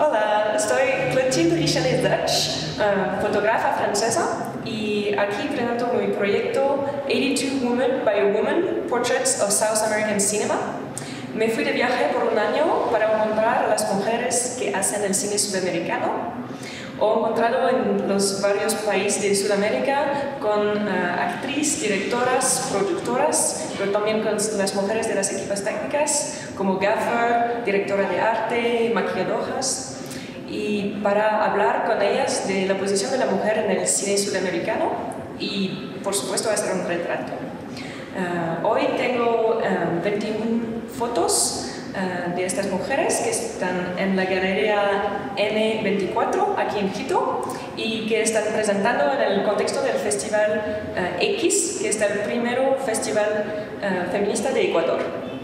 Hola, soy Clotilde Richelet Dutch, uh, fotógrafa francesa, y aquí presento mi proyecto 82 Women by a Woman, Portraits of South American Cinema. Me fui de viaje por un año para encontrar a las mujeres que hacen el cine sudamericano o encontrado en los varios países de Sudamérica con uh, actrices, directoras, productoras, pero también con las mujeres de las equipas técnicas como gaffer, directora de arte, maquilladoras y para hablar con ellas de la posición de la mujer en el cine sudamericano y por supuesto hacer un retrato. Uh, hoy tengo uh, 21 fotos uh, de estas mujeres que están en la galería N24 aquí en Quito y que están presentando en el contexto del Festival X, que es el primero festival feminista de Ecuador.